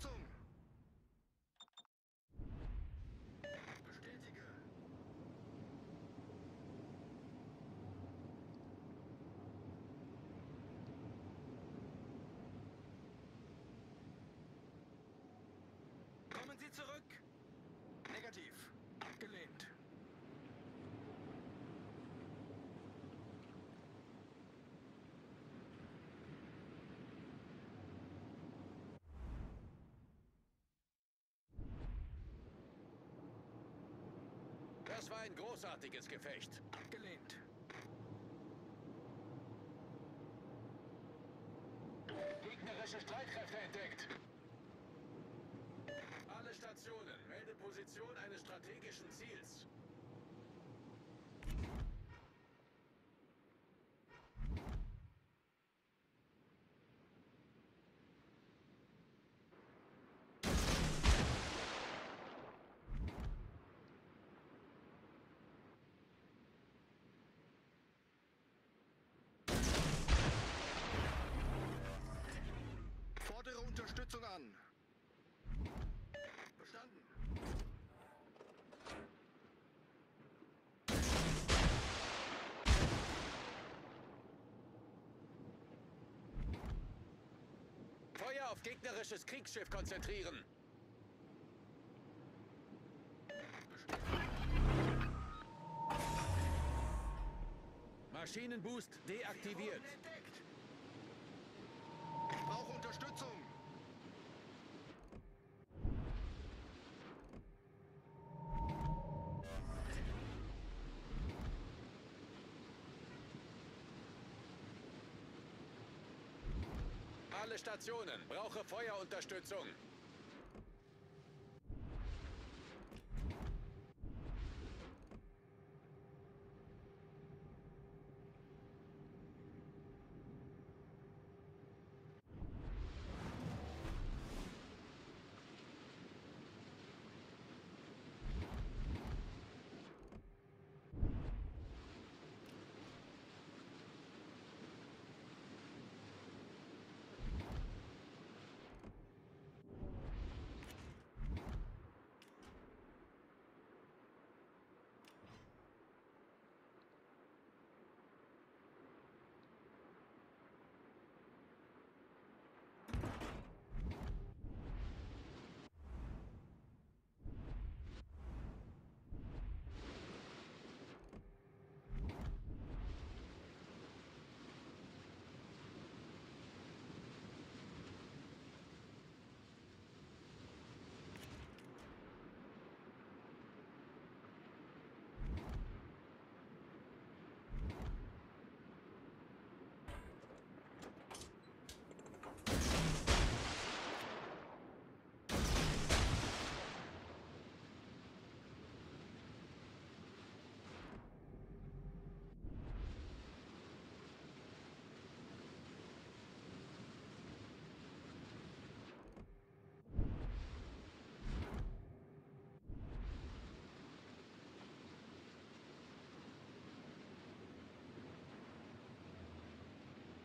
Unterstützung! Bestätige! Kommen Sie zurück! Negativ. Abgelehnt. Das war ein großartiges Gefecht. Abgelehnt. Gegnerische Streitkräfte entdeckt. Alle Stationen, melde Position eines strategischen Ziels. Unterstützung an. Verstanden. Feuer auf gegnerisches Kriegsschiff konzentrieren. Maschinenboost deaktiviert. Wurden entdeckt. Ich brauche Unterstützung. Alle Stationen, brauche Feuerunterstützung.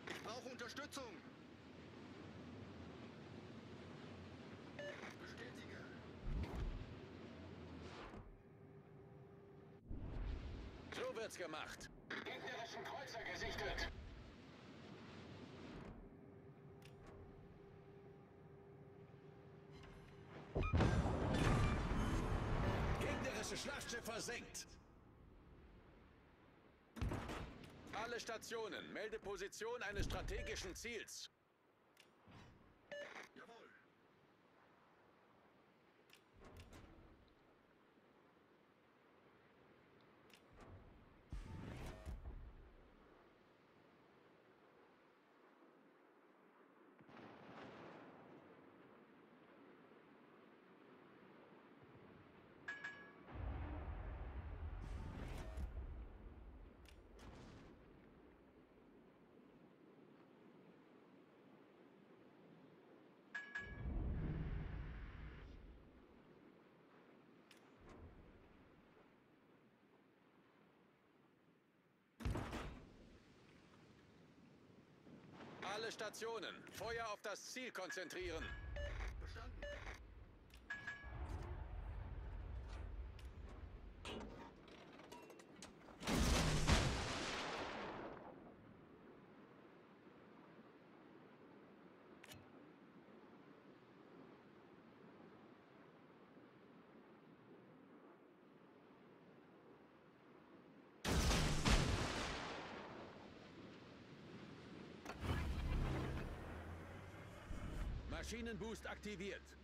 Ich brauche Unterstützung. Bestätige. So wird's gemacht. Gegnerischen Kreuzer gesichtet. Gegnerische Schlachtschiff versenkt. Alle Stationen, melde Position eines strategischen Ziels. Alle Stationen, Feuer auf das Ziel konzentrieren. Maschinenboost aktiviert.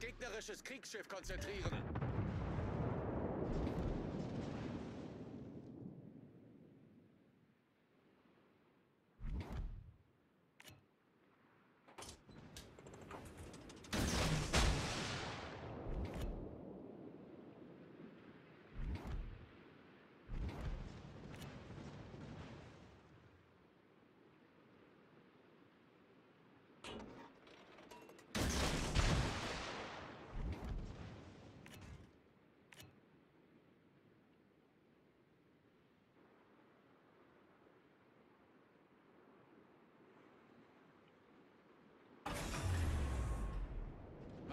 Gegnerisches Kriegsschiff konzentrieren.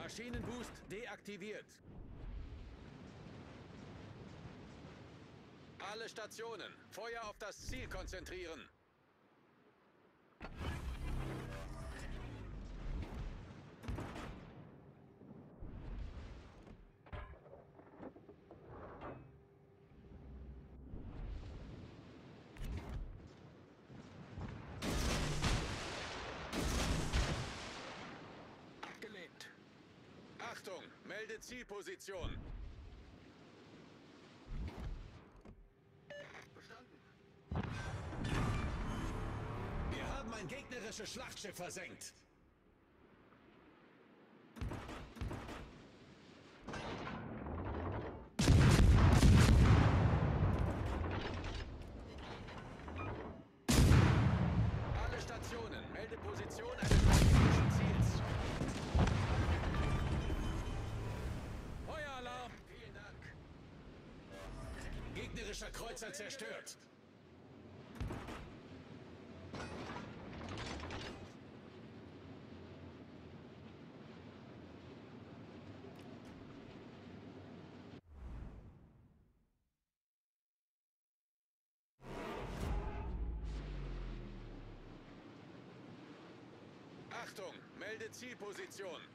Maschinenboost deaktiviert. Alle Stationen. Feuer auf das Ziel konzentrieren. Abgelehnt. Achtung, melde Zielposition. Verstanden. Wir haben ein gegnerisches Schlachtschiff versenkt. Alle Stationen, melde Position Kreuzer zerstört. Achtung, melde Zielposition.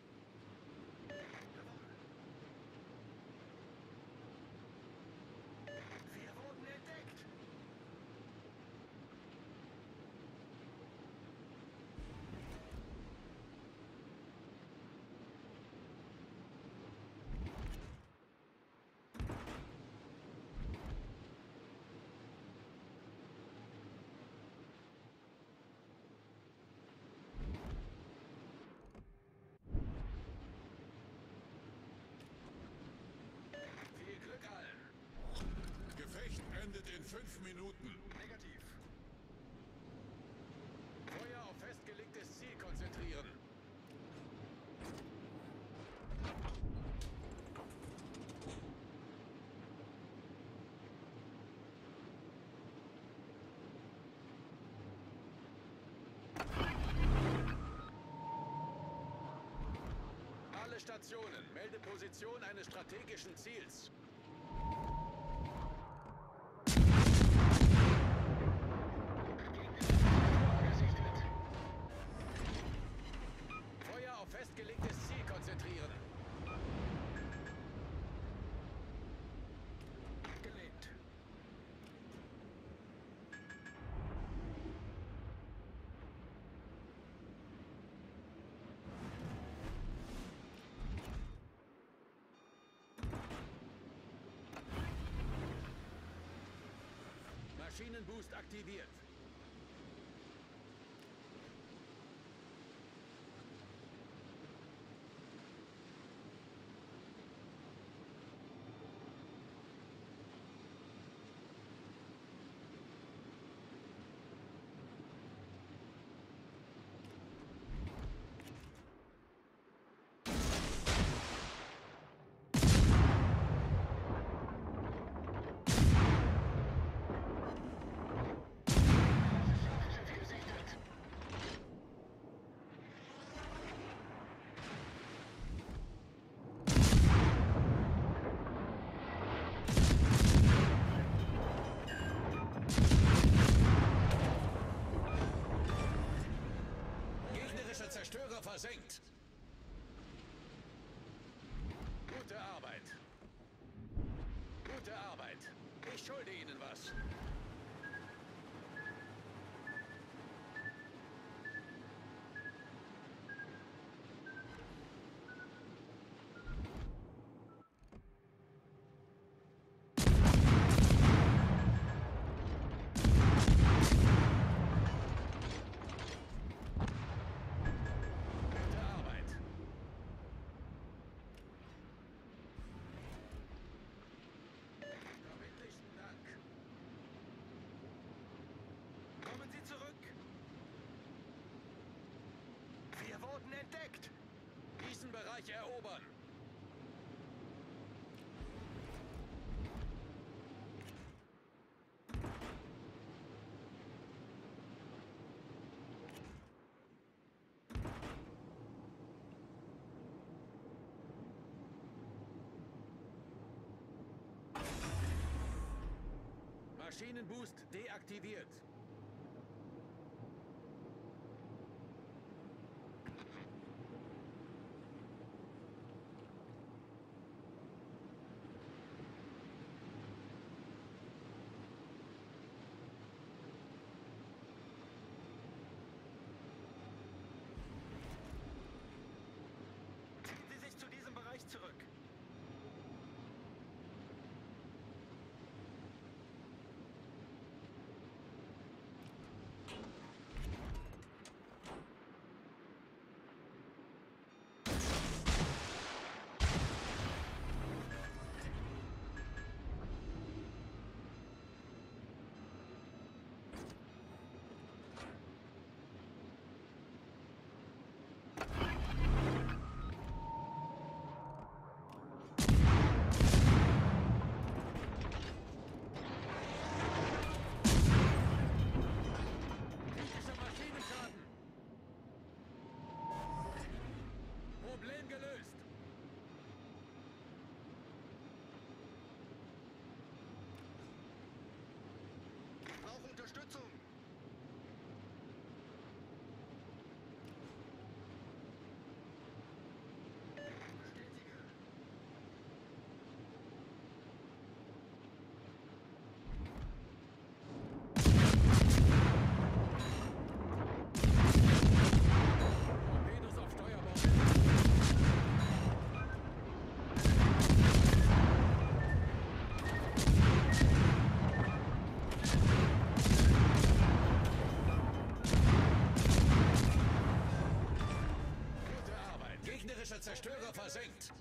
endet in fünf Minuten. Negativ. Feuer auf festgelegtes Ziel konzentrieren. Alle Stationen, melde Position eines strategischen Ziels. Maschinenboost aktiviert. versenkt. Gute Arbeit. Gute Arbeit. Ich schulde Ihnen was. Feinden entdeckt! Diesen Bereich erobern! Maschinenboost deaktiviert. Zerstörer versenkt.